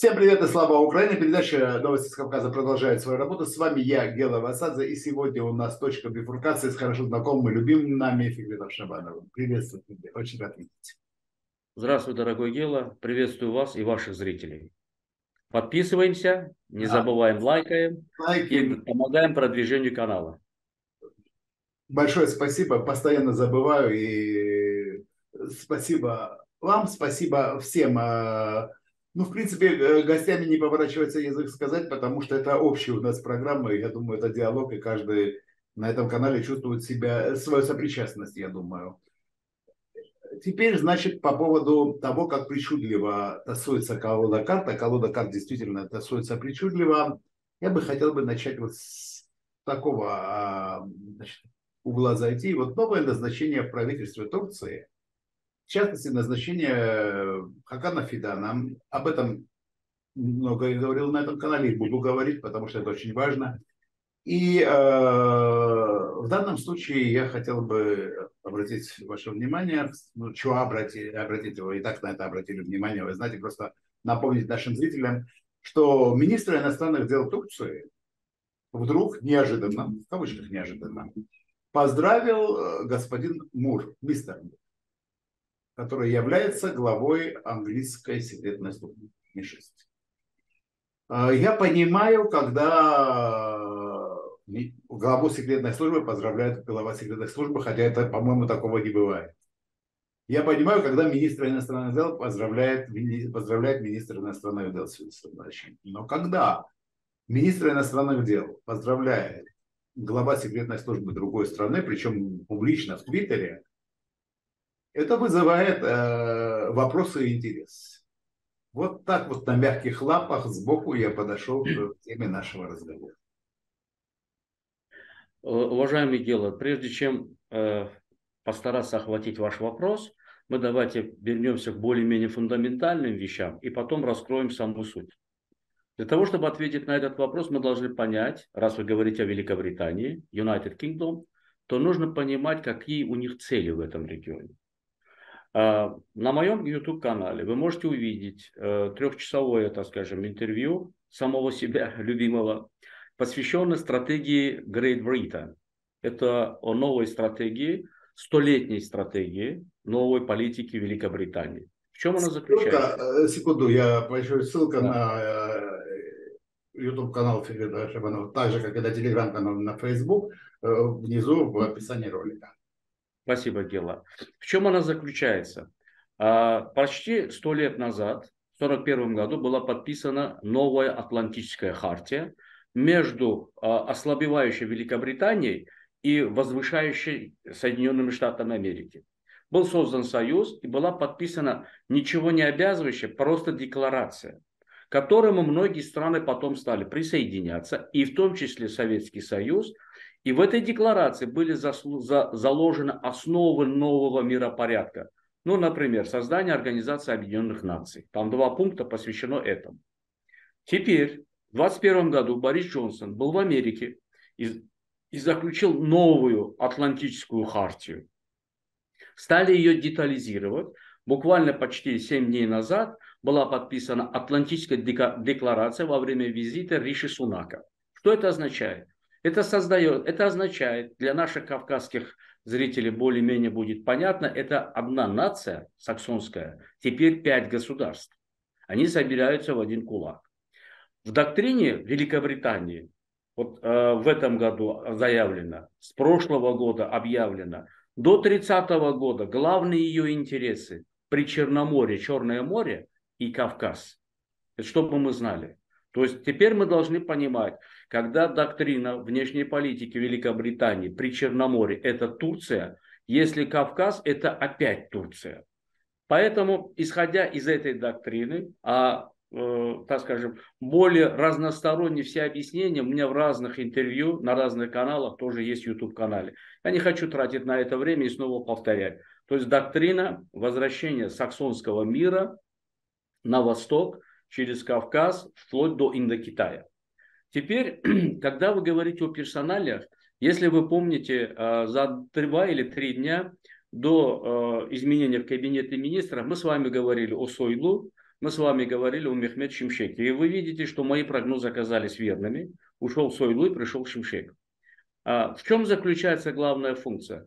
Всем привет и слава Украине. Передача «Новости с Кавказа» продолжает свою работу. С вами я, Гела Васадзе, и сегодня у нас точка бифуркации с хорошо знакомым и любимым нами Фигретом Шабановым. Приветствую тебя, очень рад видеть. Здравствуй, дорогой Гела, приветствую вас и ваших зрителей. Подписываемся, не да. забываем, лайкаем Лайки. и помогаем продвижению канала. Большое спасибо, постоянно забываю, и спасибо вам, спасибо всем а, ну, в принципе, э, гостями не поворачивается язык сказать, потому что это общая у нас программа, и я думаю, это диалог, и каждый на этом канале чувствует себя, э, свою сопричастность, я думаю. Теперь, значит, по поводу того, как причудливо тасуется колода карт, а колода карт действительно тасуется причудливо, я бы хотел бы начать вот с такого а, значит, угла зайти. Вот новое назначение в правительстве Турции – в частности, назначение э, Хакана Фидана. Об этом много я говорил на этом канале и буду говорить, потому что это очень важно. И э, в данном случае я хотел бы обратить ваше внимание, ну, что обратить, обратить его, и так на это обратили внимание, вы знаете, просто напомнить нашим зрителям, что министр иностранных дел Турции вдруг неожиданно, в кавычках неожиданно, поздравил э, господин Мур, мистер Мур, который является главой английской секретной службы МИ-6. А, я понимаю, когда главу секретной службы поздравляют глава секретной службы, хотя это, по-моему, такого не бывает. Я понимаю, когда министр иностранных дел поздравляет, поздравляет министр иностранных дел с Но когда министр иностранных дел поздравляет глава секретной службы другой страны, причем публично в Твиттере, это вызывает э, вопросы и интерес. Вот так вот на мягких лапах сбоку я подошел к теме нашего разговора. Э, уважаемый Гела, прежде чем э, постараться охватить ваш вопрос, мы давайте вернемся к более-менее фундаментальным вещам и потом раскроем саму суть. Для того, чтобы ответить на этот вопрос, мы должны понять, раз вы говорите о Великобритании, United Kingdom, то нужно понимать, какие у них цели в этом регионе. А, на моем YouTube-канале вы можете увидеть э, трехчасовое, так скажем, интервью самого себя любимого, посвященное стратегии Great Britain. Это о новой стратегии, столетней стратегии новой политики Великобритании. В чем она заключается? Ссылка, э, секунду, я поищу ссылка да. на э, YouTube канал Филиппа Шабанова, так же, как и на телеграм канал на Facebook, внизу в описании ролика. Спасибо, Гела. В чем она заключается? А, почти сто лет назад, в 1941 году, была подписана новая Атлантическая хартия между а, ослабевающей Великобританией и возвышающей Соединенными Штатами Америки. Был создан союз и была подписана ничего не обязывающая, просто декларация, к которому многие страны потом стали присоединяться, и в том числе Советский Союз – и в этой декларации были заслу- за- заложены основы нового миропорядка. Ну, например, создание Организации Объединенных Наций. Там два пункта посвящено этому. Теперь, в 2021 году Борис Джонсон был в Америке и, и заключил новую Атлантическую хартию. Стали ее детализировать. Буквально почти 7 дней назад была подписана Атлантическая декларация во время визита Риши Сунака. Что это означает? Это создает, это означает, для наших кавказских зрителей более-менее будет понятно, это одна нация саксонская, теперь пять государств. Они собираются в один кулак. В доктрине Великобритании вот э, в этом году заявлено, с прошлого года объявлено, до 30 -го года главные ее интересы при Черноморье, Черное море и Кавказ. Это чтобы мы знали. То есть теперь мы должны понимать, когда доктрина внешней политики Великобритании при Черноморье – это Турция, если Кавказ – это опять Турция. Поэтому, исходя из этой доктрины, а э, так скажем, более разносторонние все объяснения у меня в разных интервью на разных каналах тоже есть YouTube-канале. Я не хочу тратить на это время и снова повторять. То есть доктрина возвращения саксонского мира на восток через Кавказ вплоть до Индокитая. Теперь, когда вы говорите о персоналиях, если вы помните, э, за два или три дня до э, изменения в кабинете министров мы с вами говорили о Сойлу, Мы с вами говорили о Мехмед Шимшеке. И вы видите, что мои прогнозы оказались верными. Ушел Сойлу и пришел Шимшек. А в чем заключается главная функция?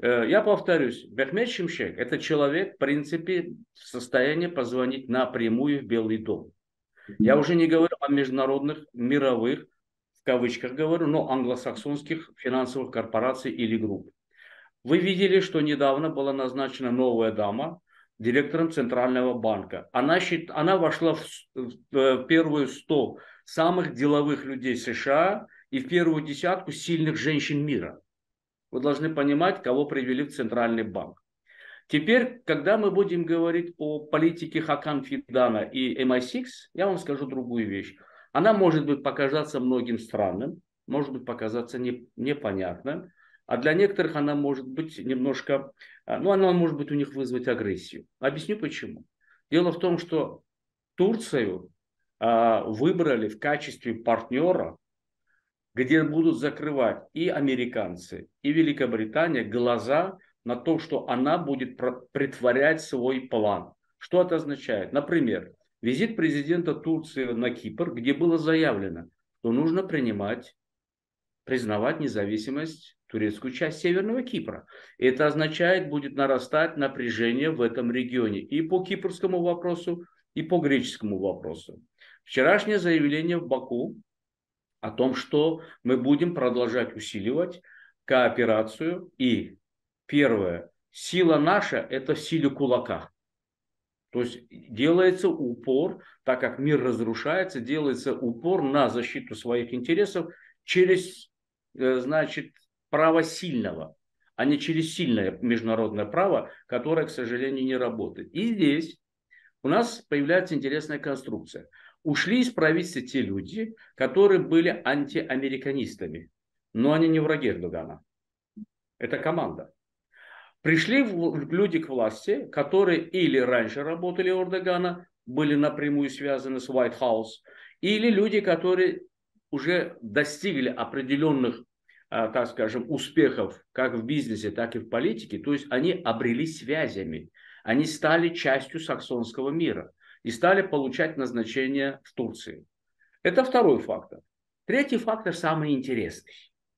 Э, я повторюсь, Мехмед Шимшек – это человек, в принципе, в состоянии позвонить напрямую в Белый дом. Я уже не говорю о международных, мировых, в кавычках говорю, но англосаксонских финансовых корпораций или групп. Вы видели, что недавно была назначена новая дама директором Центрального банка. Она, счит, она вошла в, в первую сто самых деловых людей США и в первую десятку сильных женщин мира. Вы должны понимать, кого привели в Центральный банк. Теперь, когда мы будем говорить о политике Хакан Фидана и MI6, я вам скажу другую вещь. Она может быть показаться многим странным, может быть показаться не, непонятным, а для некоторых она может быть немножко, а, ну она может быть у них вызвать агрессию. Объясню почему. Дело в том, что Турцию а, выбрали в качестве партнера, где будут закрывать и американцы, и Великобритания глаза на то, что она будет притворять свой план. Что это означает? Например, визит президента Турции на Кипр, где было заявлено, что нужно принимать, признавать независимость турецкую часть Северного Кипра. Это означает, будет нарастать напряжение в этом регионе и по кипрскому вопросу, и по греческому вопросу. Вчерашнее заявление в Баку о том, что мы будем продолжать усиливать кооперацию и первое, сила наша – это в силе кулака. То есть делается упор, так как мир разрушается, делается упор на защиту своих интересов через, э, значит, право сильного, а не через сильное международное право, которое, к сожалению, не работает. И здесь у нас появляется интересная конструкция. Ушли из правительства те люди, которые были антиамериканистами, но они не враги Эрдогана. Это команда. Пришли люди к власти, которые или раньше работали у Эрдогана, были напрямую связаны с White House, или люди, которые уже достигли определенных, а, так скажем, успехов как в бизнесе, так и в политике. То есть они обрели связями, они стали частью саксонского мира и стали получать назначение в Турции. Это второй фактор. Третий фактор самый интересный.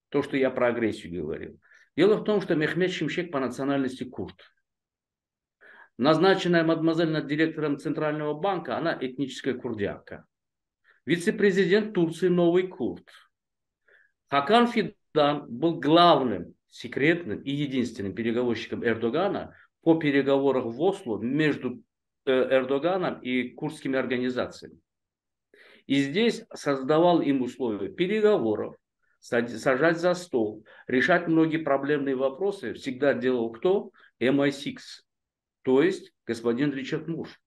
То, что я про агрессию говорил. Дело в том, что Мехмед Шимшек по национальности курд. Назначенная мадемуазель над директором Центрального банка, она этническая курдянка. Вице-президент Турции новый курд. Хакан Фидан был главным, секретным и единственным переговорщиком Эрдогана по переговорам в Осло между э, Эрдоганом и курдскими организациями. И здесь создавал им условия переговоров, сажать за стол, решать многие проблемные вопросы всегда делал кто? MI6, то есть господин Ричард Муш.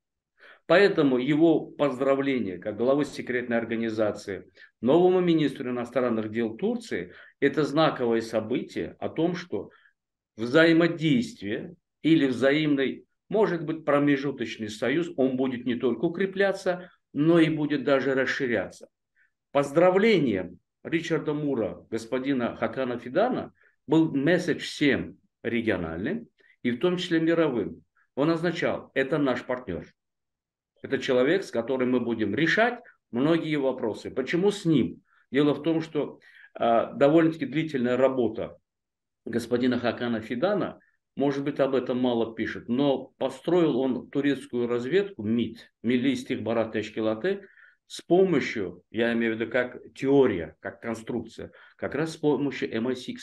Поэтому его поздравление как главы секретной организации новому министру иностранных дел Турции – это знаковое событие о том, что взаимодействие или взаимный, может быть, промежуточный союз, он будет не только укрепляться, но и будет даже расширяться. Поздравлением Ричарда Мура, господина Хакана Фидана, был месседж всем региональным и в том числе мировым. Он означал, это наш партнер. Это человек, с которым мы будем решать многие вопросы. Почему с ним? Дело в том, что э, довольно-таки длительная работа господина Хакана Фидана, может быть, об этом мало пишет, но построил он турецкую разведку МИД, Милли Стихбарат Тешкилате, с помощью, я имею в виду как теория, как конструкция, как раз с помощью MI6.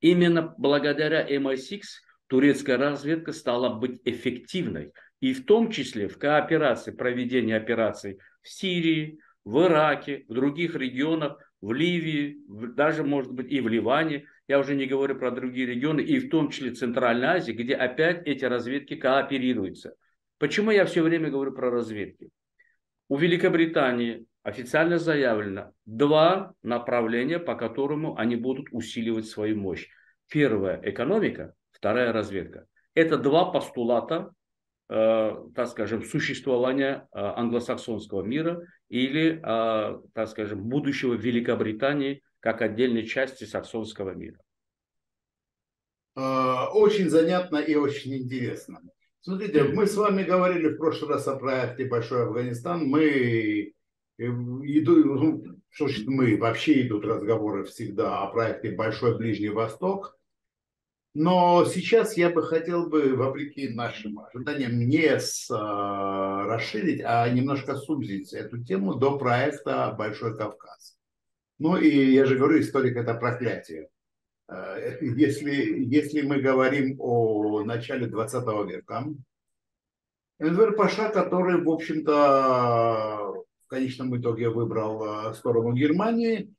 Именно благодаря MI6 турецкая разведка стала быть эффективной. И в том числе в кооперации, проведении операций в Сирии, в Ираке, в других регионах, в Ливии, даже, может быть, и в Ливане. Я уже не говорю про другие регионы, и в том числе Центральной Азии, где опять эти разведки кооперируются. Почему я все время говорю про разведки? У Великобритании официально заявлено два направления, по которому они будут усиливать свою мощь. Первая – экономика, вторая – разведка. Это два постулата, э, так скажем, существования э, англосаксонского мира или, э, так скажем, будущего Великобритании как отдельной части саксонского мира. Очень занятно и очень интересно. Смотрите, мы с вами говорили в прошлый раз о проекте «Большой Афганистан». Мы идут, ну, что значит мы, вообще идут разговоры всегда о проекте «Большой Ближний Восток». Но сейчас я бы хотел бы, вопреки нашим ожиданиям, не с, а, расширить, а немножко сузить эту тему до проекта «Большой Кавказ». Ну и я же говорю, историк – это проклятие. Э, если, если мы говорим о начале 20 века, Энвер Паша, который, в общем-то, в конечном итоге выбрал э, сторону Германии,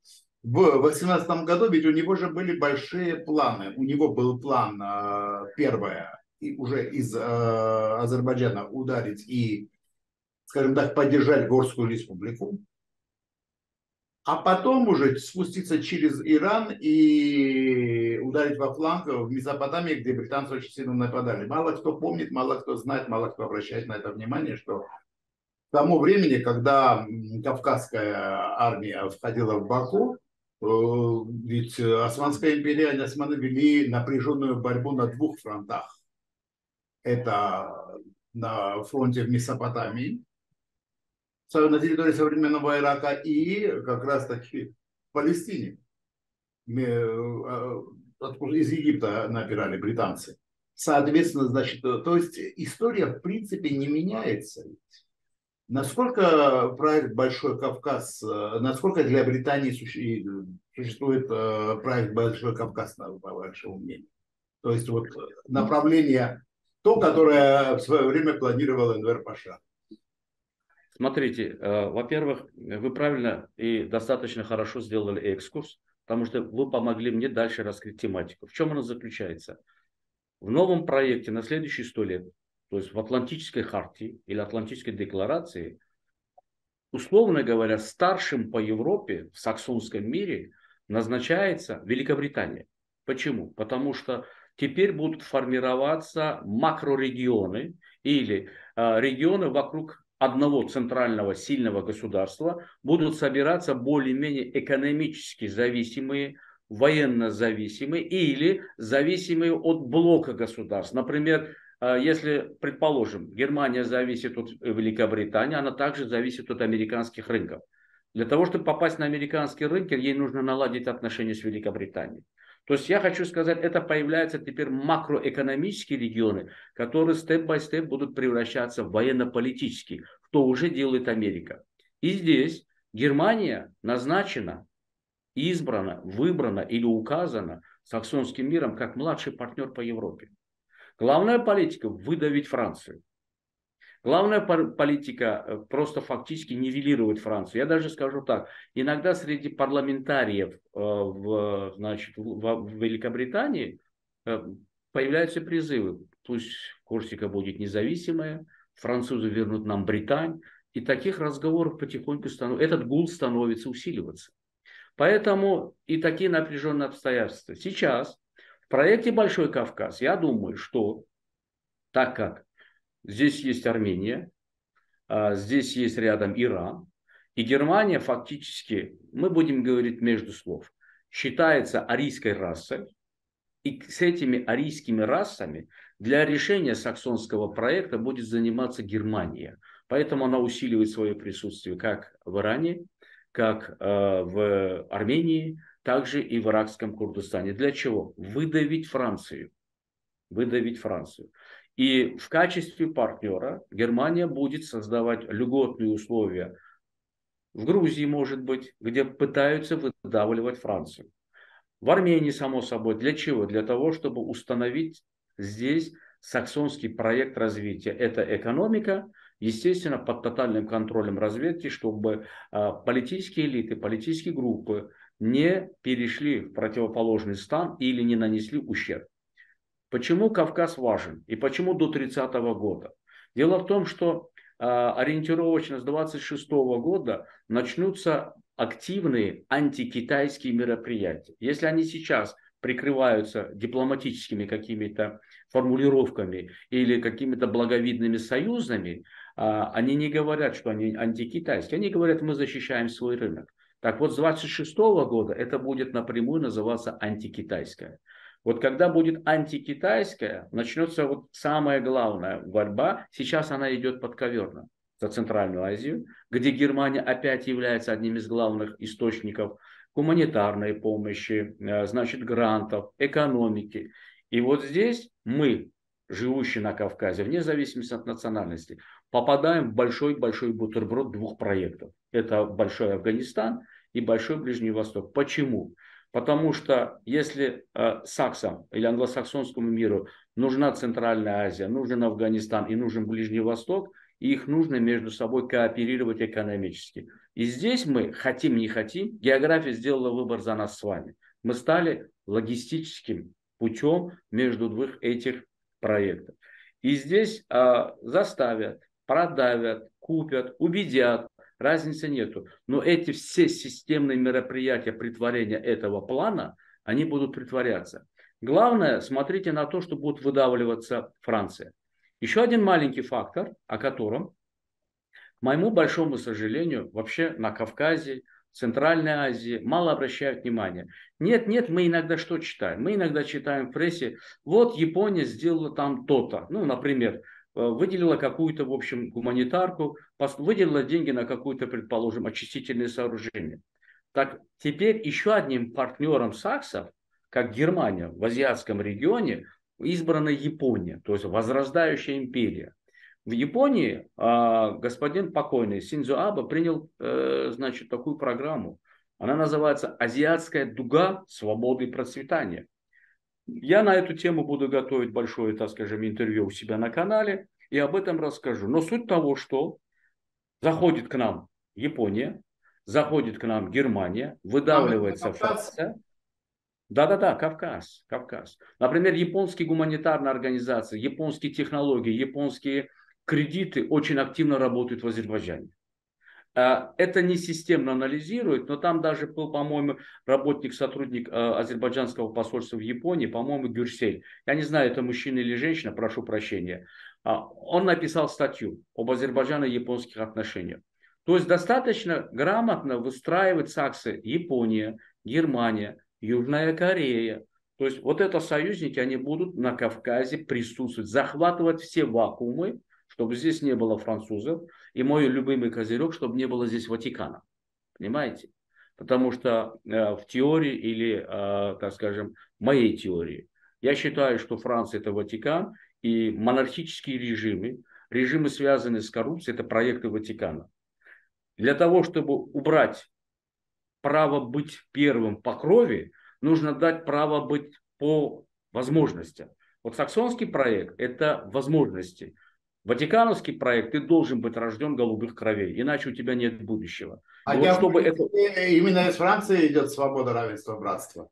в 18 году ведь у него же были большие планы. У него был план, э, первое, и уже из Азербайджана ударить и, скажем так, поддержать Горскую республику а потом уже спуститься через Иран и ударить во фланг в Месопотамии, где британцы очень сильно нападали. Мало кто помнит, мало кто знает, мало кто обращает на это внимание, что к тому времени, когда Кавказская армия входила в Баку, э, ведь Османская империя, они османы вели напряженную борьбу на двух фронтах. Это на фронте в Месопотамии, на территории современного Ирака и как раз таки в Палестине. Э, откуда из Египта напирали британцы. Соответственно, значит, то есть история в принципе не меняется. Насколько проект Большой Кавказ, э, насколько для Британии существует э, проект Большой Кавказ, по вашему мнению? То есть вот направление, то, которое в свое время планировал Энвер Паша. Смотрите, э, во-первых, вы правильно и достаточно хорошо сделали экскурс, потому что вы помогли мне дальше раскрыть тематику. В чем она заключается? В новом проекте на следующие сто лет, то есть в Атлантической хартии или Атлантической декларации, условно говоря, старшим по Европе в саксонском мире назначается Великобритания. Почему? Потому что теперь будут формироваться макрорегионы или э, регионы вокруг одного центрального сильного государства будут собираться более-менее экономически зависимые, военно зависимые или зависимые от блока государств. Например, э, если, предположим, Германия зависит от Великобритании, она также зависит от американских рынков. Для того, чтобы попасть на американский рынок, ей нужно наладить отношения с Великобританией. То есть я хочу сказать, это появляются теперь макроэкономические регионы, которые степ-бай-степ будут превращаться в военно-политические, что уже делает Америка. И здесь Германия назначена, избрана, выбрана или указана саксонским миром как младший партнер по Европе. Главная политика – выдавить Францию. Главная политика э, просто фактически нивелировать Францию. Я даже скажу так, иногда среди парламентариев э, в, значит, в Великобритании э, появляются призывы, пусть Корсика будет независимая, французы вернут нам Британь, и таких разговоров потихоньку становится, этот гул становится усиливаться. Поэтому и такие напряженные обстоятельства. Сейчас в проекте Большой Кавказ, я думаю, что так как Здесь есть Армения, а, здесь есть рядом Иран. И Германия фактически, мы будем говорить между слов, считается арийской расой. И с этими арийскими расами для решения саксонского проекта будет заниматься Германия. Поэтому она усиливает свое присутствие как в Иране, как э, в Армении, также и в иракском Курдистане. Для чего? Выдавить Францию. Выдавить Францию. И в качестве партнера Германия будет создавать льготные условия в Грузии, может быть, где пытаются выдавливать Францию. В Армении, само собой. Для чего? Для того, чтобы установить здесь саксонский проект развития. Это экономика, естественно, под тотальным контролем разведки, чтобы а, политические элиты, политические группы не перешли в противоположный стан или не нанесли ущерб. Почему Кавказ важен и почему до 30 года? Дело в том, что э, ориентировочно с 26 года начнутся активные антикитайские мероприятия. Если они сейчас прикрываются дипломатическими какими-то формулировками или какими-то благовидными союзами, а, они не говорят, что они антикитайские. Они говорят, мы защищаем свой рынок. Так вот, с 26 года это будет напрямую называться антикитайское. Вот когда будет антикитайская, начнется вот самая главная борьба. Сейчас она идет подковерно за Центральную Азию, где Германия опять является одним из главных источников гуманитарной помощи, э, значит, грантов, экономики. И вот здесь мы, живущие на Кавказе, вне зависимости от национальности, попадаем в большой-большой бутерброд двух проектов. Это Большой Афганистан и Большой Ближний Восток. Почему? Потому что если э, саксам или англосаксонскому миру нужна Центральная Азия, нужен Афганистан и нужен Ближний Восток, их нужно между собой кооперировать экономически. И здесь мы, хотим не хотим, география сделала выбор за нас с вами. Мы стали логистическим путем между двух этих проектов. И здесь э, заставят, продавят, купят, убедят, разницы нету. Но эти все системные мероприятия притворения этого плана, они будут притворяться. Главное, смотрите на то, что будет выдавливаться Франция. Еще один маленький фактор, о котором, к моему большому сожалению, вообще на Кавказе, Центральной Азии мало обращают внимания. Нет, нет, мы иногда что читаем? Мы иногда читаем в прессе, вот Япония сделала там то-то. Ну, например, выделила какую-то, в общем, гуманитарку, выделила деньги на какую-то, предположим, очистительное сооружение. Так теперь еще одним партнером САКСов, как Германия в азиатском регионе, избрана Япония, то есть возрастающая империя. В Японии э, господин покойный Синдзо Аба принял э, значит, такую программу. Она называется «Азиатская дуга свободы и процветания». Я на эту тему буду готовить большое, так скажем, интервью у себя на канале и об этом расскажу. Но суть того, что заходит к нам Япония, заходит к нам Германия, выдавливается Франция. Да-да-да, Кавказ, Кавказ. Например, японские гуманитарные организации, японские технологии, японские кредиты очень активно работают в Азербайджане. А, это не системно анализирует, но там даже был, по-моему, работник, сотрудник а, азербайджанского посольства в Японии, по-моему, Гюрсель. Я не знаю, это мужчина или женщина, прошу прощения. А, он написал статью об азербайджано-японских отношениях. То есть достаточно грамотно выстраивать саксы Япония, Германия, Южная Корея. То есть вот это союзники, они будут на Кавказе присутствовать, захватывать все вакуумы, чтобы здесь не было французов, и мой любимый козырек, чтобы не было здесь Ватикана. Понимаете? Потому что э, в теории или, э, так скажем, моей теории, я считаю, что Франция это Ватикан, и монархические режимы, режимы, связанные с коррупцией, это проекты Ватикана. Для того, чтобы убрать право быть первым по крови, нужно дать право быть по возможностям. Вот саксонский проект – это возможности. Ватикановский проект, ты должен быть рожден голубых кровей, иначе у тебя нет будущего. А вот, чтобы это... именно из Франции идет свобода, равенство, братство.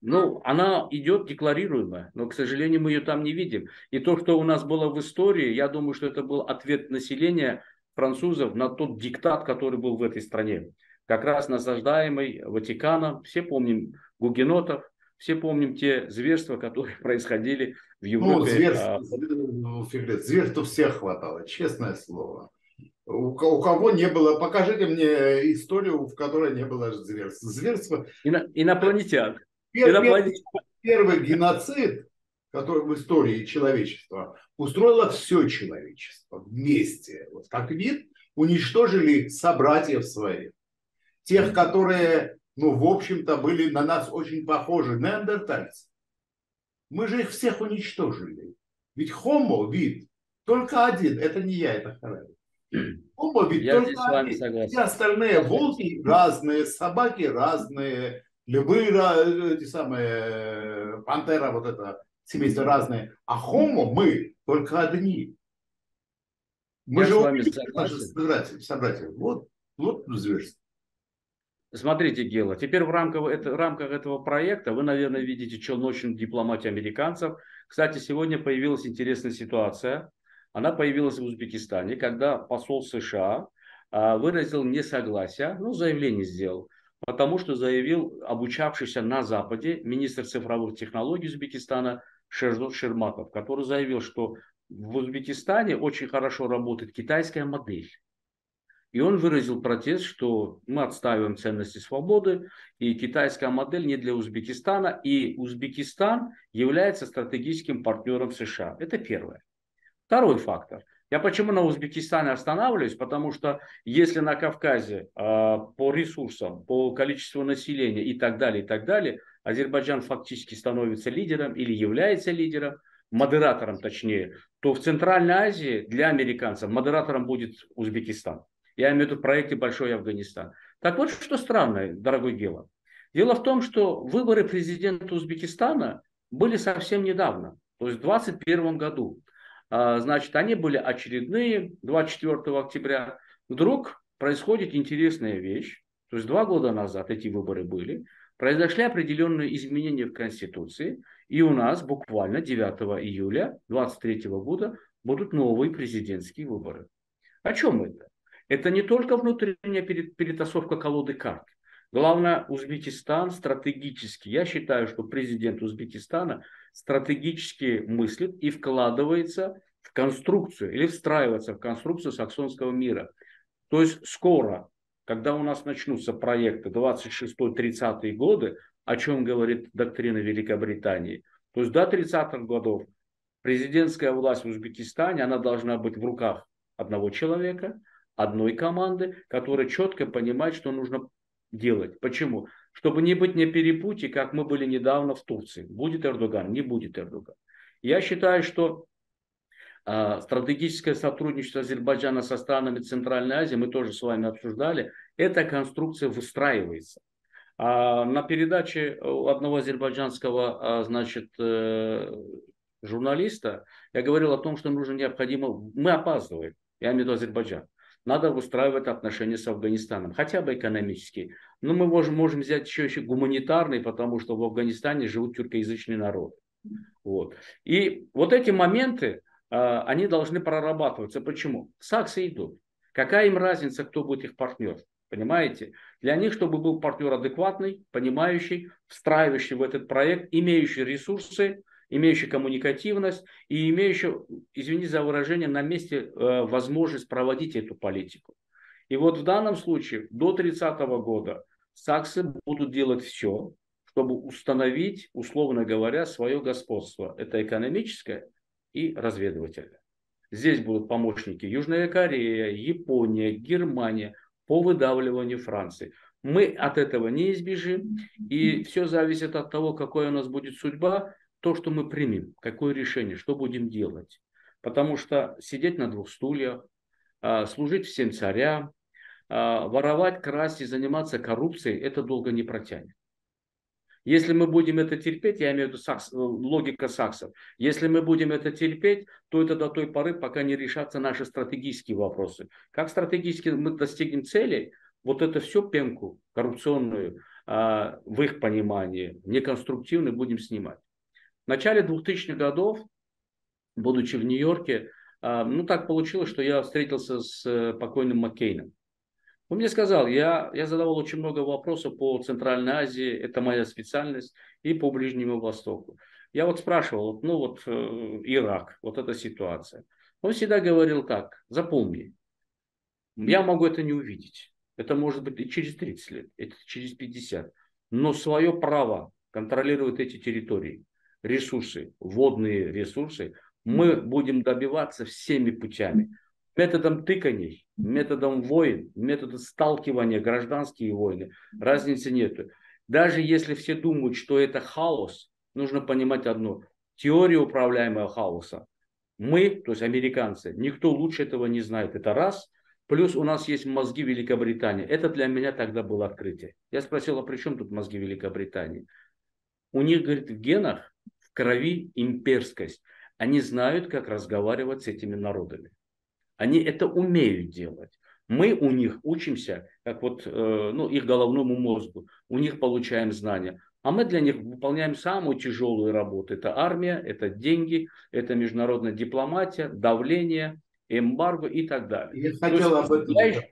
Ну, она идет декларируемая, но, к сожалению, мы ее там не видим. И то, что у нас было в истории, я думаю, что это был ответ населения французов на тот диктат, который был в этой стране. Как раз насаждаемый Ватиканом. Все помним гугенотов, все помним те зверства, которые происходили в Европе. Ну, зверств, а, ну, зверств у всех хватало, честное слово. У, у кого не было, покажите мне историю, в которой не было зверств. Зверства... Ино, инопланетян. Пер, инопланетян. Первый, первый геноцид, который в истории человечества, устроило все человечество вместе. Вот как вид уничтожили собратьев своих. Тех, которые ну, в общем-то, были на нас очень похожи, неандертальцы. Мы же их всех уничтожили. Ведь хомо вид только один, это не я, это Харари. Хомо вид я только один. Согласен. Все остальные волки разные, собаки разные, львы, эти самые, пантера, вот это, семейство разные. А хомо мы только одни. Мы я же убили наши собратья, собратья. Вот, вот зверство. Смотрите, Гела, теперь в рамках, это, в рамках этого проекта вы, наверное, видите челночную дипломатию американцев. Кстати, сегодня появилась интересная ситуация. Она появилась в Узбекистане, когда посол США а, выразил несогласие, ну, заявление сделал, потому что заявил обучавшийся на Западе министр цифровых технологий Узбекистана Шерзот Шерматов, который заявил, что в Узбекистане очень хорошо работает китайская модель. И он выразил протест, что мы отстаиваем ценности свободы, и китайская модель не для Узбекистана, и Узбекистан является стратегическим партнером США. Это первое. Второй фактор. Я почему на Узбекистане останавливаюсь? Потому что если на Кавказе э, по ресурсам, по количеству населения и так далее, и так далее, Азербайджан фактически становится лидером или является лидером, модератором точнее, то в Центральной Азии для американцев модератором будет Узбекистан. Я имею в виду в проекте «Большой Афганистан». Так вот, что странное, дорогой Гела. Дело в том, что выборы президента Узбекистана были совсем недавно, то есть в 2021 году. А, значит, они были очередные 24 октября. Вдруг происходит интересная вещь. То есть два года назад эти выборы были. Произошли определенные изменения в Конституции. И у нас буквально 9 июля 2023 года будут новые президентские выборы. О чем это? Это не только внутренняя перетасовка колоды карт. Главное, Узбекистан стратегически, я считаю, что президент Узбекистана стратегически мыслит и вкладывается в конструкцию или встраивается в конструкцию саксонского мира. То есть скоро, когда у нас начнутся проекты 26-30 годы, о чем говорит доктрина Великобритании, то есть до 30-х годов президентская власть в Узбекистане, она должна быть в руках одного человека – одной команды, которая четко понимает, что нужно делать. Почему? Чтобы не быть не перепутье, как мы были недавно в Турции. Будет Эрдоган, не будет Эрдоган. Я считаю, что э, стратегическое сотрудничество Азербайджана со странами Центральной Азии, мы тоже с вами обсуждали, эта конструкция выстраивается. А на передаче одного азербайджанского а, значит, э, журналиста я говорил о том, что нужно необходимо, мы опаздываем, я имею в виду Азербайджан, надо выстраивать отношения с Афганистаном, хотя бы экономические. Но мы можем, можем взять еще, еще гуманитарный, потому что в Афганистане живут тюркоязычные народы. Вот. И вот эти моменты, э, они должны прорабатываться. Почему? Саксы идут. Какая им разница, кто будет их партнер? Понимаете? Для них, чтобы был партнер адекватный, понимающий, встраивающий в этот проект, имеющий ресурсы, имеющий коммуникативность и имеющий, извини за выражение, на месте э, возможность проводить эту политику. И вот в данном случае до 30 года саксы будут делать все, чтобы установить, условно говоря, свое господство. Это экономическое и разведывательное. Здесь будут помощники Южная Корея, Япония, Германия по выдавливанию Франции. Мы от этого не избежим, и все зависит от того, какой у нас будет судьба то, что мы примем, какое решение, что будем делать. Потому что сидеть на двух стульях, а, служить всем царям, а, воровать, красть и заниматься коррупцией, это долго не протянет. Если мы будем это терпеть, я имею в виду сакс, логика саксов, если мы будем это терпеть, то это до той поры, пока не решатся наши стратегические вопросы. Как стратегически мы достигнем целей, вот это все пенку коррупционную, а, в их понимании, неконструктивную будем снимать. В начале 2000-х годов, будучи в Нью-Йорке, а, ну так получилось, что я встретился с э, покойным Маккейном. Он мне сказал, я, я задавал очень много вопросов по Центральной Азии, это моя специальность, и по Ближнему Востоку. Я вот спрашивал, ну вот э, Ирак, вот эта ситуация. Он всегда говорил так, запомни, я могу это не увидеть. Это может быть и через 30 лет, это через 50. Но свое право контролировать эти территории ресурсы, водные ресурсы, мы будем добиваться всеми путями. Методом тыканий, методом войн, методом сталкивания, гражданские войны. Разницы нет. Даже если все думают, что это хаос, нужно понимать одно. Теория управляемого хаоса. Мы, то есть американцы, никто лучше этого не знает. Это раз. Плюс у нас есть мозги Великобритании. Это для меня тогда было открытие. Я спросил, а при чем тут мозги Великобритании? У них, говорит, в генах крови имперскость. Они знают, как разговаривать с этими народами. Они это умеют делать. Мы у них учимся, как вот э, ну, их головному мозгу. У них получаем знания. А мы для них выполняем самую тяжелую работу. Это армия, это деньги, это международная дипломатия, давление, эмбарго и так далее. Я хотел об этом. Я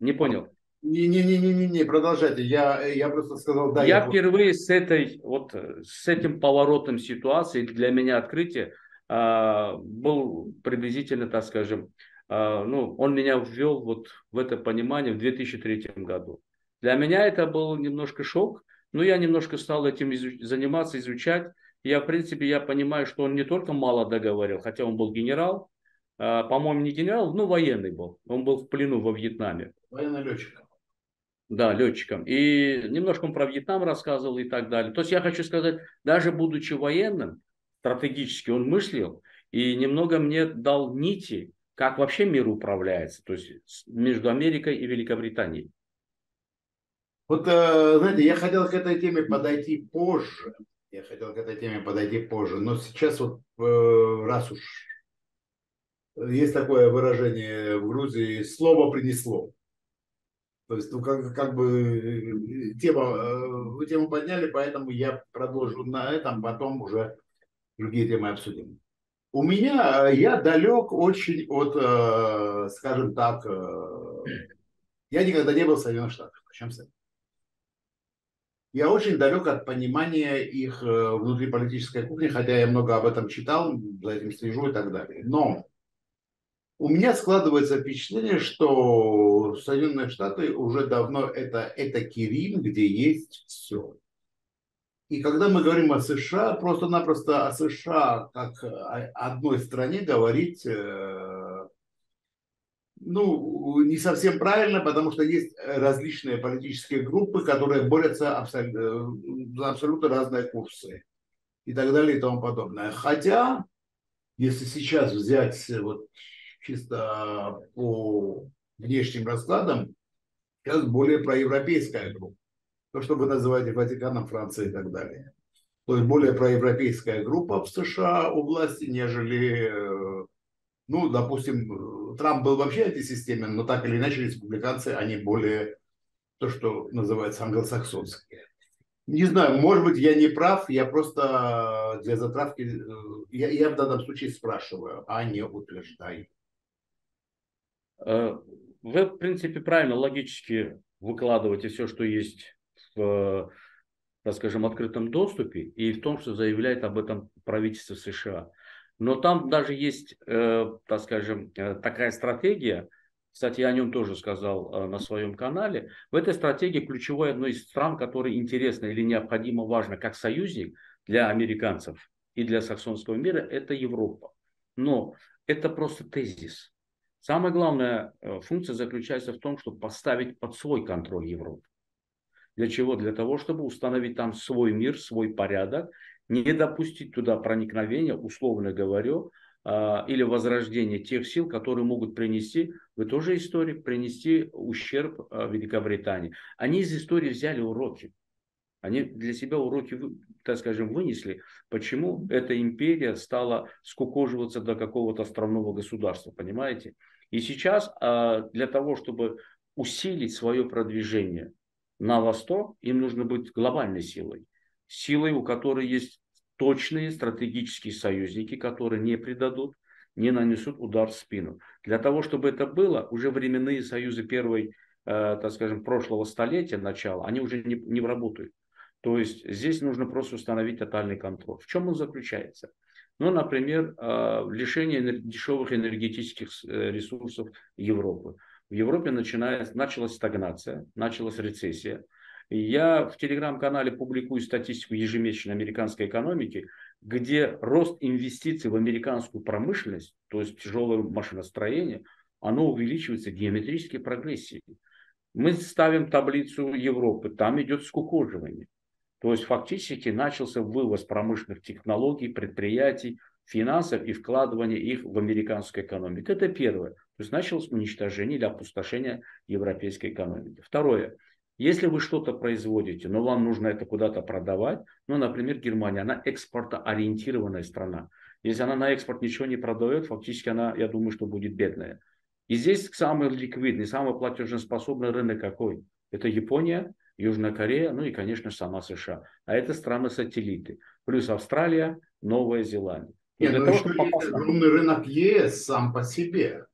Не понял. Не-не-не-не-не, продолжайте. Я, я просто сказал, да. Я, я впервые с этой, вот, с этим поворотом ситуации, для меня открытие, а, был приблизительно, так скажем, а, ну, он меня ввел вот в это понимание в 2003 году. Для меня это был немножко шок, но я немножко стал этим изуч- заниматься, изучать. Я, в принципе, я понимаю, что он не только мало договорил, хотя он был генерал, а, по-моему, не генерал, ну, военный был. Он был в плену во Вьетнаме. Военный летчик. Да, летчиком. И немножко он про Вьетнам рассказывал и так далее. То есть я хочу сказать, даже будучи военным, стратегически он мыслил и немного мне дал нити, как вообще мир управляется, то есть между Америкой и Великобританией. Вот, э, знаете, я хотел к этой теме подойти позже. Я хотел к этой теме подойти позже. Но сейчас вот, э, раз уж есть такое выражение в Грузии, слово принесло. То есть, ну, как, как бы э, тема, вы тему подняли, поэтому я продолжу на этом, потом уже другие темы обсудим. У меня, я далек очень от, скажем так, я никогда не был в Соединенных Штатах. Начнем с этого я очень далек от понимания их э, внутриполитической кухни, хотя я много об этом читал, за этим слежу и так далее. Но у меня складывается впечатление, что Соединенные Штаты уже давно это, это Кирим, где есть все. И когда мы говорим о США, просто-напросто о США как о одной стране говорить э, ну, не совсем правильно, потому что есть различные политические группы, которые борются абсолютно, э, за абсолютно разные курсы и так далее и тому подобное. Хотя, если сейчас взять вот чисто по внешним раскладам, сейчас более проевропейская группа. То, что вы называете Ватиканом, Францией и так далее. То есть более проевропейская группа в США у власти, нежели э, ну, допустим, Трамп был вообще антисистемен, но так или иначе республиканцы, они более то, что называется англосаксонские. Не знаю, может быть, я не прав, я просто для затравки, э, я, я в данном случае спрашиваю, а не утверждаю. Э, вы, в принципе, правильно, логически выкладываете все, что есть в, так скажем, открытом доступе и в том, что заявляет об этом правительство США. Но там даже есть, э, так скажем, э, такая стратегия, кстати, я о нем тоже сказал на своем канале. В этой стратегии ключевой одной из стран, которая интересна или необходимо важно как союзник для американцев и для саксонского мира, это Европа. Но это просто тезис. Самая главная функция заключается в том, чтобы поставить под свой контроль Европу. Для чего? Для того, чтобы установить там свой мир, свой порядок не допустить туда проникновения, условно говорю, а, или возрождения тех сил, которые могут принести, вы тоже историк, принести ущерб а, Великобритании. Они из истории взяли уроки. Они для себя уроки, так скажем, вынесли, почему эта империя стала скукоживаться до какого-то островного государства, понимаете? И сейчас а, для того, чтобы усилить свое продвижение на восток, им нужно быть глобальной силой силой, у которой есть точные стратегические союзники, которые не предадут, не нанесут удар в спину. Для того, чтобы это было, уже временные союзы первой, э, так скажем, прошлого столетия, начала, они уже не, не работают. То есть здесь нужно просто установить тотальный контроль. В чем он заключается? Ну, например, э, лишение дешевых энергетических э, ресурсов Европы. В Европе начинает, началась стагнация, началась рецессия. Я в телеграм-канале публикую статистику ежемесячной американской экономики, где рост инвестиций в американскую промышленность, то есть тяжелое машиностроение, оно увеличивается геометрической прогрессией. Мы ставим таблицу Европы, там идет скукоживание. То есть фактически начался вывоз промышленных технологий, предприятий, финансов и вкладывание их в американскую экономику. Это первое. То есть началось уничтожение или опустошение европейской экономики. Второе. Если вы что-то производите, но вам нужно это куда-то продавать, ну, например, Германия, она экспортоориентированная страна. Если она на экспорт ничего не продает, фактически она, я думаю, что будет бедная. И здесь самый ликвидный, самый платежеспособный рынок какой? Это Япония, Южная Корея, ну и, конечно, сама США. А это страны-сателлиты. Плюс Австралия, Новая Зеландия. Нет, но того, еще есть огромный рынок ЕС сам по себе.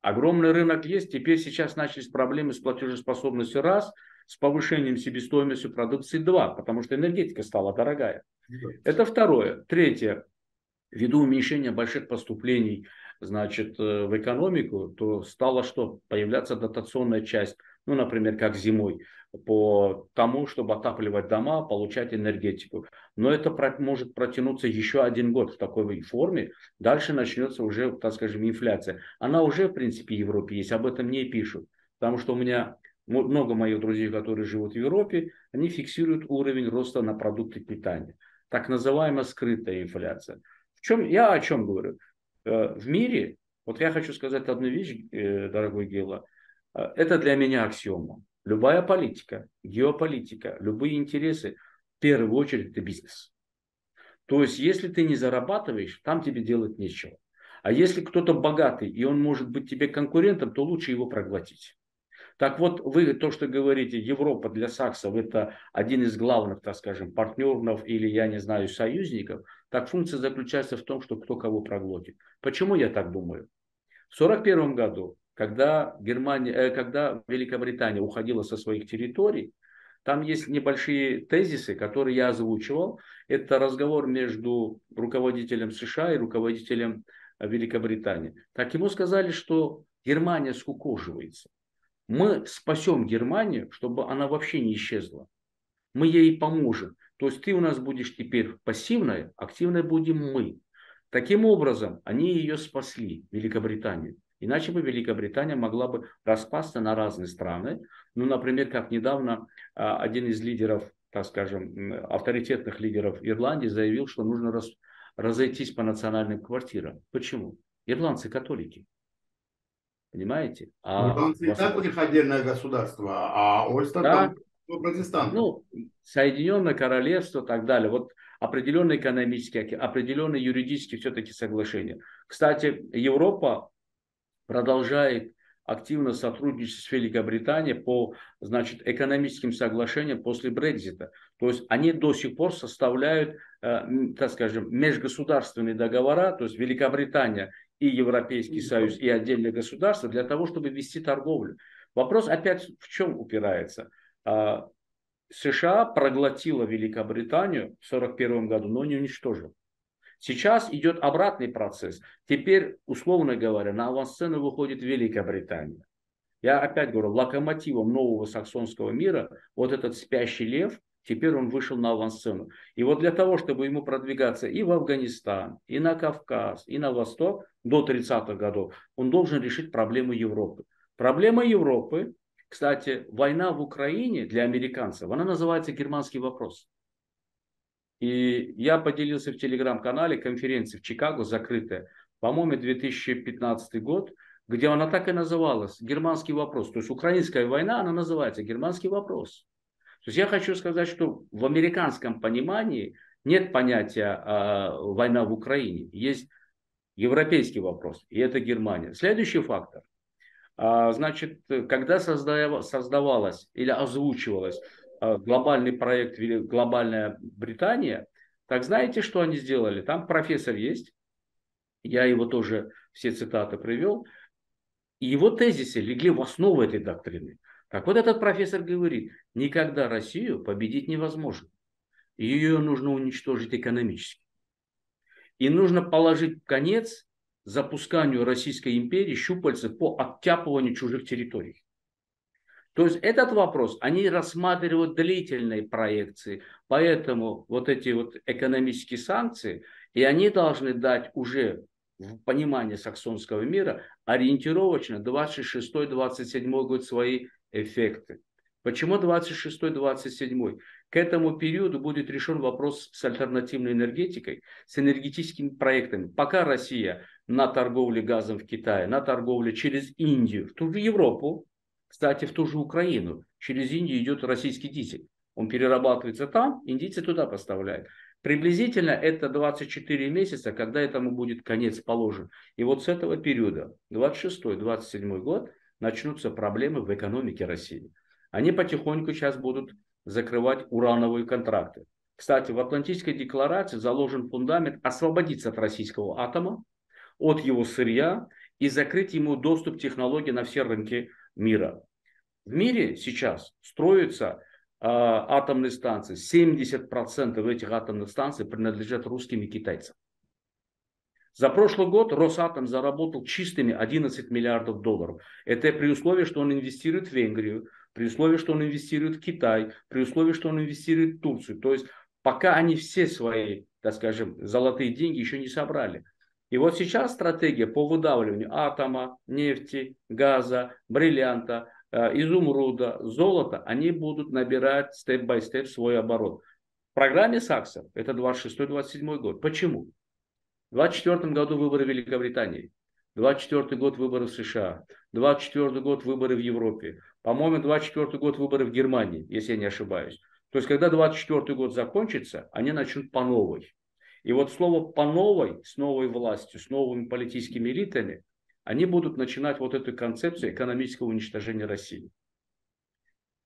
Огромный рынок есть. Теперь сейчас начались проблемы с платежеспособностью раз, с повышением себестоимости продукции два, потому что энергетика стала дорогая. Это второе. Третье. ввиду уменьшения больших поступлений значит, э, в экономику, то стала что? Появляться дотационная часть, ну, например, как зимой, по тому, чтобы отапливать дома, получать энергетику. Но это может протянуться еще один год в такой форме. Дальше начнется уже, так скажем, инфляция. Она уже, в принципе, в Европе есть, об этом не пишут. Потому что у меня много моих друзей, которые живут в Европе, они фиксируют уровень роста на продукты питания. Так называемая скрытая инфляция. В чем, я о чем говорю? Э, в мире, вот я хочу сказать одну вещь, э, дорогой Гела, э, это для меня аксиома. Любая политика, геополитика, любые интересы, в первую очередь, это бизнес. То есть, если ты не зарабатываешь, там тебе делать нечего. А если кто-то богатый, и он может быть тебе конкурентом, то лучше его проглотить. Так вот, вы то, что говорите, Европа для саксов это один из главных, так скажем, партнеров или, я не знаю, союзников, так функция заключается в том, что кто кого проглотит. Почему я так думаю? В 1941 году, когда, Германия, э, когда Великобритания уходила со своих территорий, там есть небольшие тезисы, которые я озвучивал. Это разговор между руководителем США и руководителем Великобритании. Так ему сказали, что Германия скукоживается мы спасем Германию, чтобы она вообще не исчезла. Мы ей поможем. То есть ты у нас будешь теперь пассивной, активной будем мы. Таким образом, они ее спасли, Великобританию. Иначе бы Великобритания могла бы распасться на разные страны. Ну, например, как недавно а, один из лидеров, так скажем, авторитетных лидеров Ирландии заявил, что нужно раз, разойтись по национальным квартирам. Почему? Ирландцы католики. Понимаете? А Ирландцы и так у них отдельное государство, а Ольстер да. там протестант. Ну, Соединенное Королевство и так далее. Вот определенные экономические, определенные юридические все-таки соглашения. Кстати, Европа продолжает активно сотрудничать с Великобританией по значит, экономическим соглашениям после Брекзита. То есть они до сих пор составляют, э, так скажем, межгосударственные договора, то есть Великобритания и Европейский Союз, и отдельные государства для того, чтобы вести торговлю. Вопрос опять в чем упирается? А, США проглотила Великобританию в 1941 году, но не уничтожила. Сейчас идет обратный процесс. Теперь, условно говоря, на авансцену выходит Великобритания. Я опять говорю, локомотивом нового саксонского мира вот этот спящий лев – Теперь он вышел на авансцену. И вот для того, чтобы ему продвигаться и в Афганистан, и на Кавказ, и на Восток до 30-х годов, он должен решить проблему Европы. Проблема Европы, кстати, война в Украине для американцев, она называется германский вопрос. И я поделился в телеграм-канале конференции в Чикаго, закрытая, по-моему, 2015 год, где она так и называлась, германский вопрос. То есть украинская война, она называется германский вопрос. То есть я хочу сказать, что в американском понимании нет понятия э, война в Украине. Есть европейский вопрос, и это Германия. Следующий фактор. А, значит, когда создавалась или озвучивалась глобальный проект «Глобальная Британия», так знаете, что они сделали? Там профессор есть, я его тоже все цитаты привел, и его тезисы легли в основу этой доктрины. Так вот этот профессор говорит, никогда Россию победить невозможно. Ее нужно уничтожить экономически. И нужно положить конец запусканию Российской империи щупальцев по оттяпыванию чужих территорий. То есть этот вопрос они рассматривают длительной проекции, поэтому вот эти вот экономические санкции, и они должны дать уже в понимании саксонского мира ориентировочно 26-27 год свои эффекты. Почему 26-27? К этому периоду будет решен вопрос с альтернативной энергетикой, с энергетическими проектами. Пока Россия на торговле газом в Китае, на торговле через Индию, в Европу, кстати, в ту же Украину, через Индию идет российский дизель. Он перерабатывается там, индийцы туда поставляют. Приблизительно это 24 месяца, когда этому будет конец положен. И вот с этого периода, 26-27 год, начнутся проблемы в экономике России. Они потихоньку сейчас будут закрывать урановые контракты. Кстати, в Атлантической декларации заложен фундамент освободиться от российского атома, от его сырья и закрыть ему доступ к технологии на все рынки мира. В мире сейчас строятся э, атомные станции. 70% этих атомных станций принадлежат русским и китайцам. За прошлый год Росатом заработал чистыми 11 миллиардов долларов. Это при условии, что он инвестирует в Венгрию, при условии, что он инвестирует в Китай, при условии, что он инвестирует в Турцию. То есть пока они все свои, так скажем, золотые деньги еще не собрали. И вот сейчас стратегия по выдавливанию атома, нефти, газа, бриллианта, изумруда, золота, они будут набирать степ-бай-степ свой оборот. В программе САКСа это 26-27 год. Почему? В 2024 году выборы в Великобритании. 24 год выборы в США, 24 год выборы в Европе, по-моему, 24 год выборы в Германии, если я не ошибаюсь. То есть, когда 24 год закончится, они начнут по новой. И вот слово по новой, с новой властью, с новыми политическими элитами, они будут начинать вот эту концепцию экономического уничтожения России.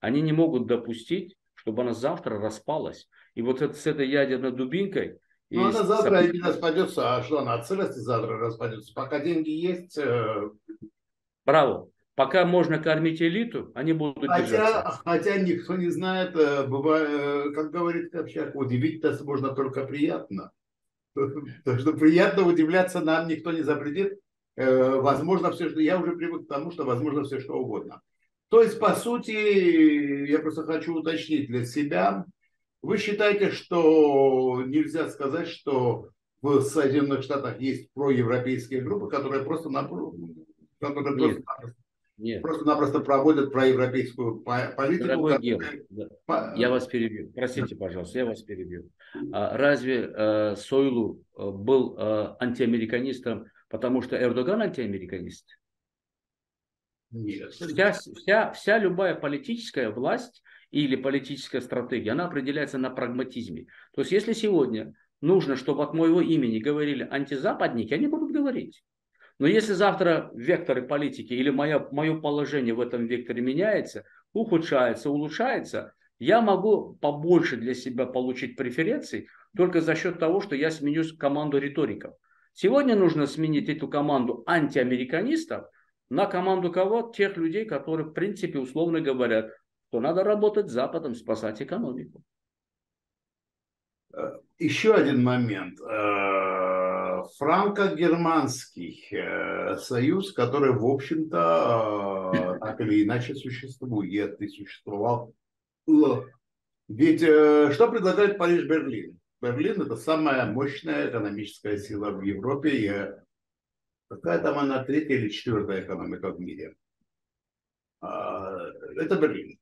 Они не могут допустить, чтобы она завтра распалась. И вот это, с этой ядерной дубинкой ну, она завтра не распадется, а что она от сырости завтра распадется? Пока деньги есть... Э... Браво. Пока можно кормить элиту, они будут хотя, держаться. Хотя никто не знает, э, бывает, э, как говорит Ковчак, удивить-то можно только приятно. Так что приятно удивляться нам никто не запретит. Э, возможно, все, что я уже привык к тому, что возможно все, что угодно. То есть, по сути, я просто хочу уточнить для себя, вы считаете, что нельзя сказать, что в Соединенных Штатах есть проевропейские группы, которые просто, которые Нет. просто нет. Просто-напросто проводят проевропейскую политику. Дорогой Гел, я вас перебью. Простите, пожалуйста, я вас перебью. А разве э, Сойлу э, был антиамериканистом, потому что Эрдоган антиамериканист? Нет. Вся, вся, вся любая политическая власть или политическая стратегия, она определяется на прагматизме. То есть, если сегодня нужно, чтобы от моего имени говорили антизападники, они будут говорить. Но если завтра векторы политики или мое, мое положение в этом векторе меняется, ухудшается, улучшается, я могу побольше для себя получить преференций только за счет того, что я сменю команду риториков. Сегодня нужно сменить эту команду антиамериканистов на команду кого? Тех людей, которые в принципе условно говорят, что надо работать с Западом, спасать экономику. Э, еще один момент. Э, франко-германский э, союз, который, в общем-то, так или иначе существует и существовал. Ведь что предлагает Париж-Берлин? Берлин – это самая мощная экономическая сила в Европе. И какая там она третья или четвертая экономика в мире? Это Берлин.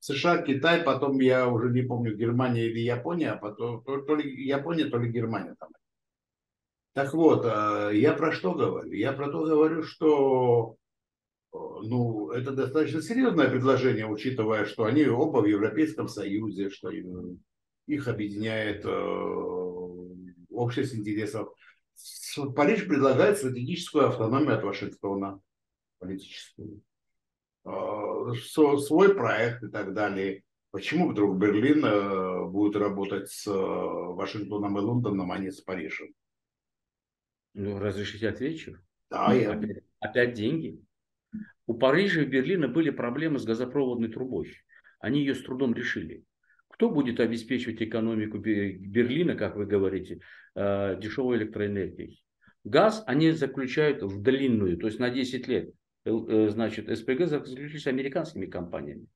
США, Китай, потом я уже не помню, Германия или Япония, а потом то, то ли Япония, то ли Германия там. Так вот, а, я про что говорю? Я про то говорю, что ну, это достаточно серьезное предложение, учитывая, что они оба в Европейском Союзе, что их объединяет э, общество интересов. Париж предлагает стратегическую автономию от Вашингтона, политическую. Э, свой проект и так далее. Почему вдруг Берлин э, будет работать с Вашингтоном и Лондоном, а не с Парижем? Ну, разрешите отвечу? Да, я... Опять, опять деньги. У Парижа и Берлина были проблемы с газопроводной трубой. Они ее с трудом решили. Кто будет обеспечивать экономику Берлина, как вы говорите, дешевой электроэнергией? Газ они заключают в длинную, то есть на 10 лет. Э, значит, СПГ заключили с американскими компаниями.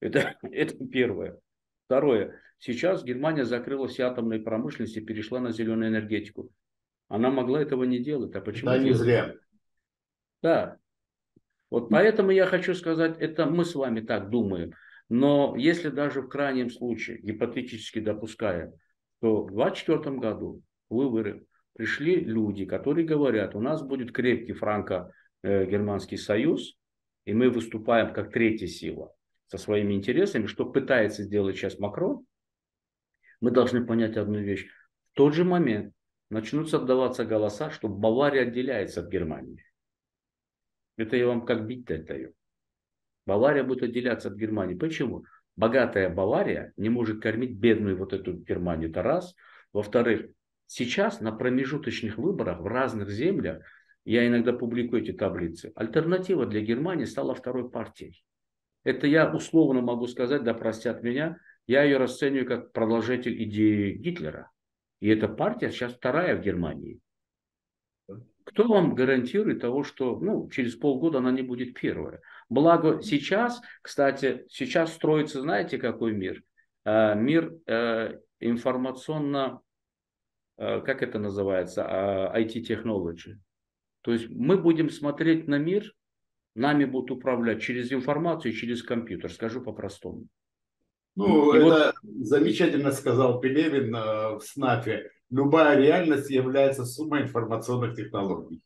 Это, это первое. Второе. Сейчас Германия закрыла все атомные промышленности и перешла на зеленую энергетику. Она могла этого не делать. А почему? Да, не зря. Да. Вот поэтому я хочу сказать, это мы с вами так думаем. Но если даже в крайнем случае, гипотетически допуская, что в 2024 году выборы пришли люди, которые говорят, у нас будет крепкий франко Э, союз, и мы выступаем как третья сила со своими интересами, что пытается сделать сейчас Макрон, мы должны понять одну вещь. В тот же момент начнутся отдаваться голоса, что Бавария отделяется от Германии. Это я вам как бить даю. Бавария будет отделяться от Германии. Почему? Богатая Бавария не может кормить бедную вот эту Германию. Это раз. Во-вторых, сейчас на промежуточных выборах в разных землях я иногда публикую эти таблицы. Альтернатива для Германии стала второй партией. Это я условно могу сказать, да простят меня, я ее расцениваю как продолжатель идеи Гитлера. И эта партия сейчас вторая в Германии. Кто вам гарантирует того, что ну, через полгода она не будет первая? Благо сейчас, кстати, сейчас строится, знаете, какой мир? Э, мир э, информационно, э, как это называется, IT-технологии. То есть мы будем смотреть на мир, нами будут управлять через информацию и через компьютер, скажу по-простому. Ну, и это вот... замечательно сказал Пелевин в СНАФе. Любая реальность является суммой информационных технологий.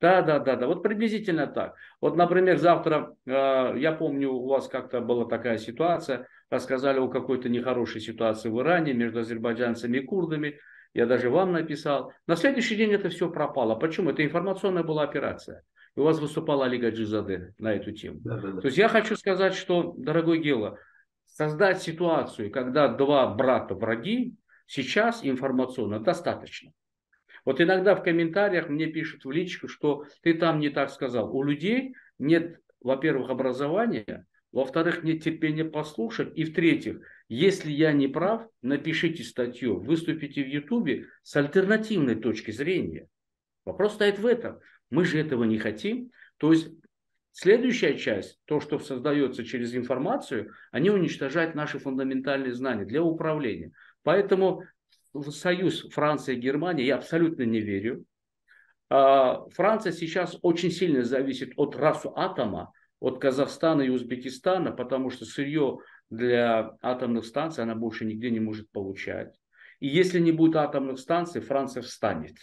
Да, да, да, да. Вот приблизительно так. Вот, например, завтра, э, я помню, у вас как-то была такая ситуация, рассказали о какой-то нехорошей ситуации в Иране между азербайджанцами и курдами. Я даже вам написал. На следующий день это все пропало. Почему? Это информационная была операция. И у вас выступала Алига Джизаде на эту тему. Да, да, да. То есть я хочу сказать, что, дорогой Гела, создать ситуацию, когда два брата враги, сейчас информационно достаточно. Вот иногда в комментариях мне пишут в личку, что ты там не так сказал. У людей нет, во-первых, образования, во-вторых, нет терпения послушать, и в-третьих, если я не прав, напишите статью, выступите в Ютубе с альтернативной точки зрения. Вопрос стоит в этом. Мы же этого не хотим. То есть следующая часть, то, что создается через информацию, они уничтожают наши фундаментальные знания для управления. Поэтому в союз Франции и Германии я абсолютно не верю. А, Франция сейчас очень сильно зависит от атома, от Казахстана и Узбекистана, потому что сырье для атомных станций она больше нигде не может получать. И если не будет атомных станций, Франция встанет.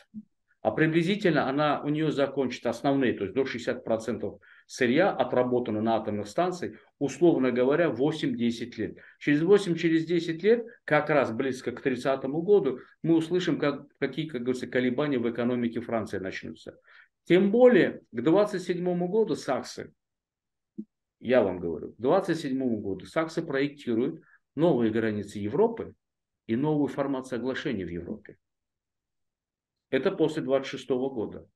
А приблизительно она, у нее закончит основные, то есть до 60% сырья отработано на атомных станциях, условно говоря, 8-10 лет. Через 8-10 через лет, как раз близко к 30 году, мы услышим, как, какие, как говорится, колебания в экономике Франции начнутся. Тем более, к 27 году Саксы, я вам говорю, к 27 году Саксы проектируют новые границы Европы и новую формат соглашений в Европе. Это после 26 года.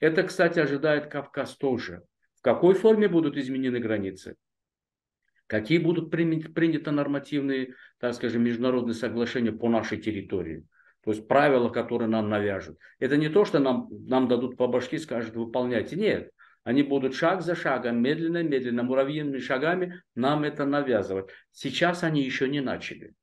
Это, кстати, ожидает Кавказ тоже. В какой форме будут изменены границы? Какие будут приняты нормативные, так скажем, международные соглашения по нашей территории? То есть правила, которые нам навяжут. Это не то, что нам, нам дадут по башке, скажут, выполняйте. Нет. Они будут шаг за шагом, медленно, медленно, муравьиными шагами нам это навязывать. Сейчас они еще не начали.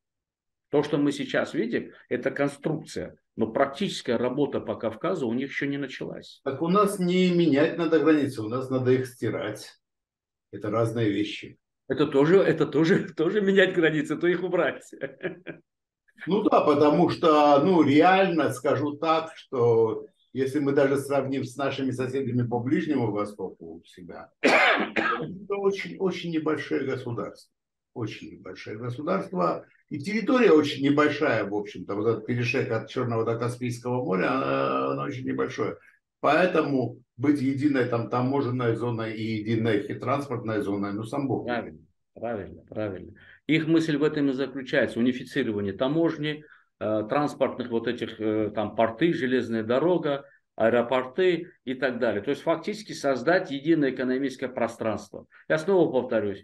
То, что мы сейчас видим, это конструкция. Но практическая работа по Кавказу у них еще не началась. Так у нас не менять надо границы, у нас надо их стирать. Это разные вещи. Это тоже, это тоже, тоже менять границы, то их убрать. Ну да, потому что, ну, реально скажу так, что если мы даже сравним с нашими соседями по Ближнему Востоку у себя, это очень, очень небольшое государство. Очень небольшое государство. И территория очень небольшая, в общем-то. Вот этот перешейк от Черного до Каспийского моря, она, очень небольшое. Поэтому быть единой там таможенной зоной и единой транспортной зоной, ну сам Бог. Правильно, правильно, правильно. Их мысль в этом и заключается. Унифицирование таможни, э, транспортных вот этих э, там порты, железная дорога, аэропорты и так далее. То есть фактически создать единое экономическое пространство. Я снова повторюсь,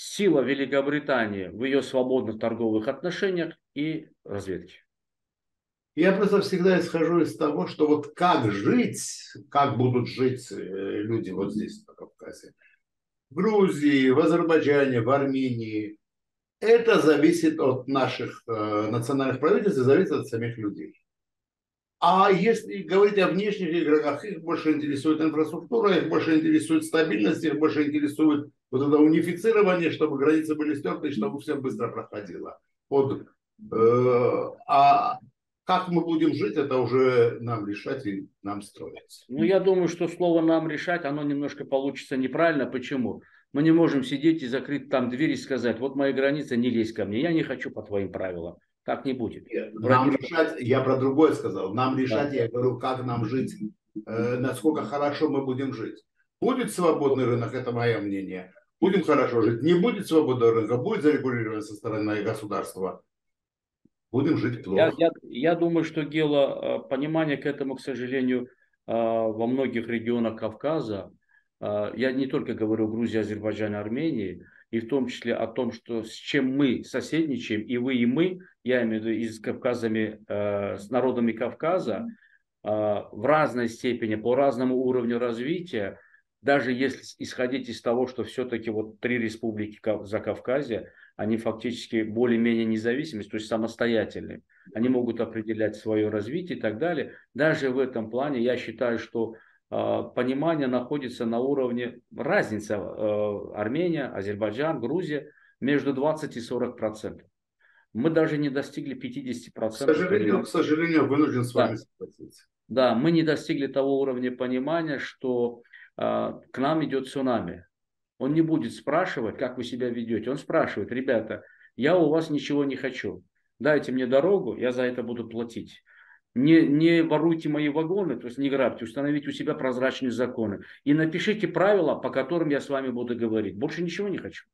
сила Великобритании в ее свободных торговых отношениях и разведке. Я просто всегда исхожу из того, что вот как жить, как будут жить э, люди вот здесь, на Кавказе, в Грузии, в Азербайджане, в Армении, это зависит от наших э, национальных правительств и зависит от самих людей. А если говорить о внешних игроках, их больше интересует инфраструктура, их больше интересует стабильность, их больше интересует вот это унифицирование, чтобы границы были стерты, чтобы все быстро проходило. Вот. Э, а как мы будем жить, это уже нам решать и нам строить. Ну, я думаю, что слово «нам решать», оно немножко получится неправильно. Почему? Мы не можем сидеть и закрыть там дверь и сказать, вот моя граница, не лезь ко мне, я не хочу по твоим правилам. Так не будет. Нам решать, я про другое сказал, нам решать, да. я говорю, как нам жить, э, насколько хорошо мы будем жить. Будет свободный рынок, это мое мнение. Будем хорошо жить. Не будет свободного рынка, будет зарегулировано со стороны государства. Будем жить плохо. Я, я, я думаю, что дело э, понимания к этому, к сожалению, э, во многих регионах Кавказа, э, я не только говорю Грузии, Азербайджане, Армении, и в том числе о том, что с чем мы соседничаем, и вы, и мы, я имею в виду и с Кавказами, с народами Кавказа, в разной степени, по разному уровню развития, даже если исходить из того, что все-таки вот три республики за Кавказе, они фактически более-менее независимы, то есть самостоятельные. Они могут определять свое развитие и так далее. Даже в этом плане я считаю, что э, понимание находится на уровне разница э, Армения, Азербайджан, Грузия между 20 и 40 процентов. Мы даже не достигли 50 процентов. К сожалению, к сожалению, вынужден с вами да. согласиться. Да, мы не достигли того уровня понимания, что к нам идет цунами. Он не будет спрашивать, как вы себя ведете. Он спрашивает, ребята, я у вас ничего не хочу. Дайте мне дорогу, я за это буду платить. Не, не воруйте мои вагоны, то есть не грабьте, установите у себя прозрачные законы. И напишите правила, по которым я с вами буду говорить. Больше ничего не хочу.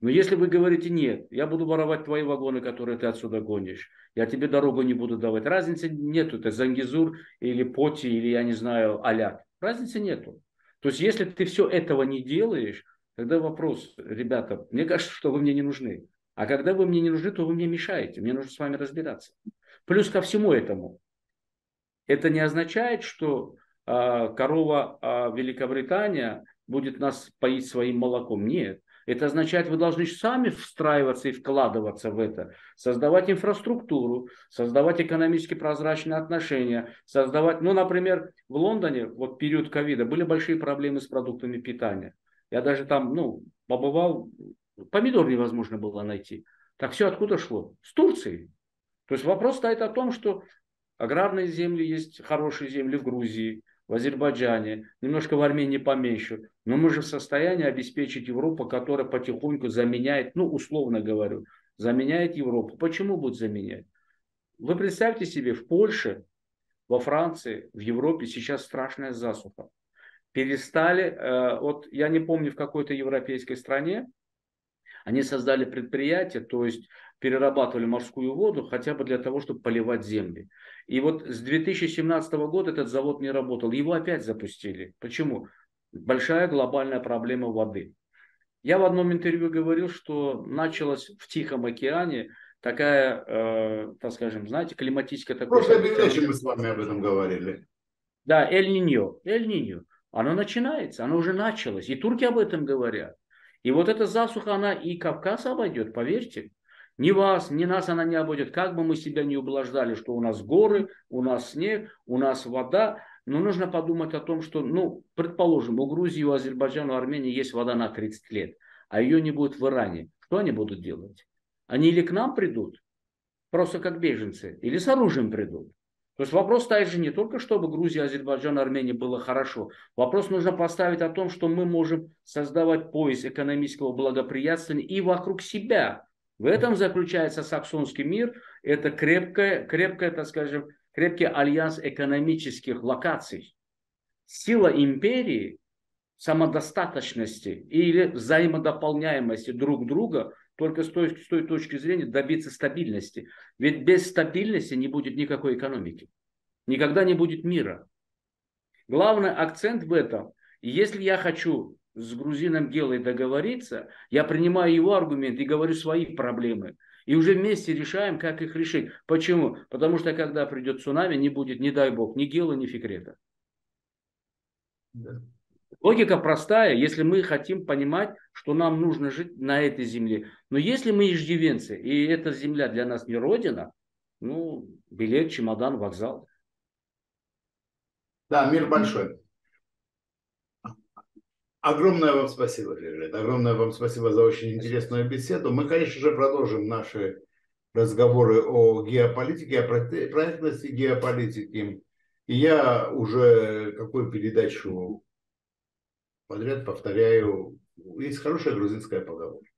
Но если вы говорите, нет, я буду воровать твои вагоны, которые ты отсюда гонишь, я тебе дорогу не буду давать. Разницы нету, это Зангизур или Поти, или я не знаю, Алят. Разницы нету. То есть, если ты все этого не делаешь, тогда вопрос, ребята, мне кажется, что вы мне не нужны. А когда вы мне не нужны, то вы мне мешаете. Мне нужно с вами разбираться. Плюс ко всему этому, это не означает, что э, корова э, Великобритания будет нас поить своим молоком. Нет. Это означает, вы должны сами встраиваться и вкладываться в это, создавать инфраструктуру, создавать экономически прозрачные отношения, создавать, ну, например, в Лондоне, вот период ковида, были большие проблемы с продуктами питания. Я даже там, ну, побывал, помидор невозможно было найти. Так все откуда шло? С Турции. То есть вопрос стоит о том, что аграрные земли есть хорошие земли в Грузии, в Азербайджане, немножко в Армении поменьше. Но мы же в состоянии обеспечить Европу, которая потихоньку заменяет, ну, условно говорю, заменяет Европу. Почему будет заменять? Вы представьте себе, в Польше, во Франции, в Европе сейчас страшная засуха. Перестали, э, вот я не помню, в какой-то европейской стране, они создали предприятие, то есть перерабатывали морскую воду хотя бы для того, чтобы поливать земли. И вот с 2017 года этот завод не работал. Его опять запустили. Почему? Большая глобальная проблема воды. Я в одном интервью говорил, что началась в Тихом океане такая, э, так скажем, знаете, климатическая... В прошлой передаче мы с вами об этом говорили. Да, Эль-Ниньо. Эль-Ниньо. Оно начинается, оно уже началось. И турки об этом говорят. И вот эта засуха, она и Кавказ обойдет, поверьте. Ни вас, ни нас она не обойдет. Как бы мы себя не ублаждали, что у нас горы, у нас снег, у нас вода. Но нужно подумать о том, что, ну, предположим, у Грузии, у Азербайджана, у Армении есть вода на 30 лет, а ее не будет в Иране. Что они будут делать? Они или к нам придут, просто как беженцы, или с оружием придут. То есть вопрос стоит же не только, чтобы Грузия, Азербайджан, Армения было хорошо. Вопрос нужно поставить о том, что мы можем создавать пояс экономического благоприятствования и вокруг себя. В этом заключается саксонский мир. Это крепкая, крепкая, так скажем, крепкий альянс экономических локаций. Сила империи, самодостаточности или взаимодополняемости друг друга только с той, с той точки зрения добиться стабильности. Ведь без стабильности не будет никакой экономики. Никогда не будет мира. Главный акцент в этом. Если я хочу с грузином Гелой договориться, я принимаю его аргумент и говорю свои проблемы. И уже вместе решаем, как их решить. Почему? Потому что когда придет цунами, не будет, не дай бог, ни Гела, ни Фикрета. Да. Логика простая, если мы хотим понимать, что нам нужно жить на этой земле. Но если мы иждивенцы, и эта земля для нас не родина, ну, билет, чемодан, вокзал. Да, мир большой. Огромное вам спасибо, Лилит. Огромное вам спасибо за очень интересную беседу. Мы, конечно же, продолжим наши разговоры о геополитике, о проектности геополитики. И я уже какую передачу подряд повторяю, есть хорошая грузинская поговорка.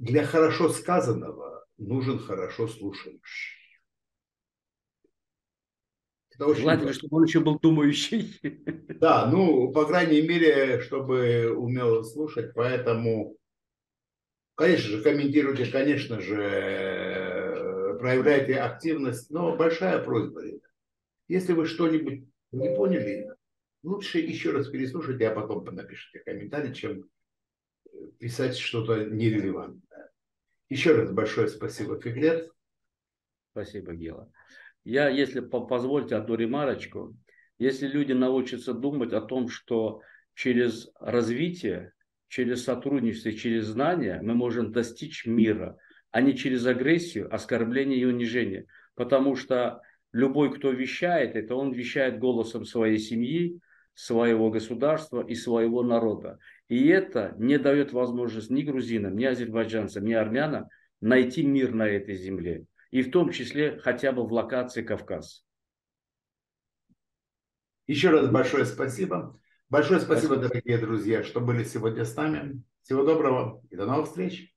Для хорошо сказанного нужен хорошо слушающий. Это очень Желательно, важно. чтобы он еще был думающий. Да, ну, по крайней мере, чтобы умел слушать, поэтому, конечно же, комментируйте, конечно же, проявляйте активность, но большая просьба, если вы что-нибудь не поняли, лучше еще раз переслушайте, а потом напишите комментарий, чем писать что-то нерелевантное. Еще раз большое спасибо, Фиглет. Спасибо, Гела. Я, если позвольте одну ремарочку, если люди научатся думать о том, что через развитие, через сотрудничество, через знания мы можем достичь мира, а не через агрессию, оскорбление и унижение. Потому что любой, кто вещает, это он вещает голосом своей семьи, своего государства и своего народа. И это не дает возможность ни грузинам, ни азербайджанцам, ни армянам найти мир на этой земле. И в том числе хотя бы в локации Кавказ. Еще раз большое спасибо. Большое спасибо, спасибо, дорогие друзья, что были сегодня с нами. Всего доброго и до новых встреч.